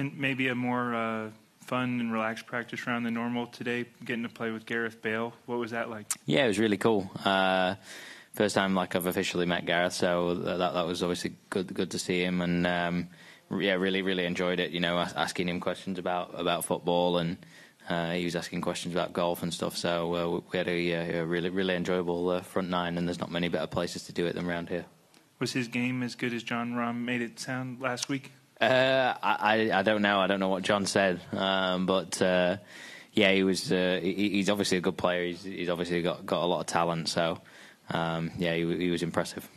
And maybe a more uh, fun and relaxed practice round than normal today, getting to play with Gareth Bale. What was that like? Yeah, it was really cool. Uh, first time like I've officially met Gareth, so that that was obviously good good to see him, and um, yeah, really really enjoyed it. You know, asking him questions about about football, and uh, he was asking questions about golf and stuff. So uh, we had a, a, really really enjoyable uh, front nine, and there's not many better places to do it than around here. Was his game as good as Jon Rahm made it sound last week? Uh, I I don't know. I don't know what Jon said, um, but. Uh, yeah, he was. Uh, he, he's obviously a good player. He's, he's obviously got got a lot of talent. So, um, yeah, he, he was impressive.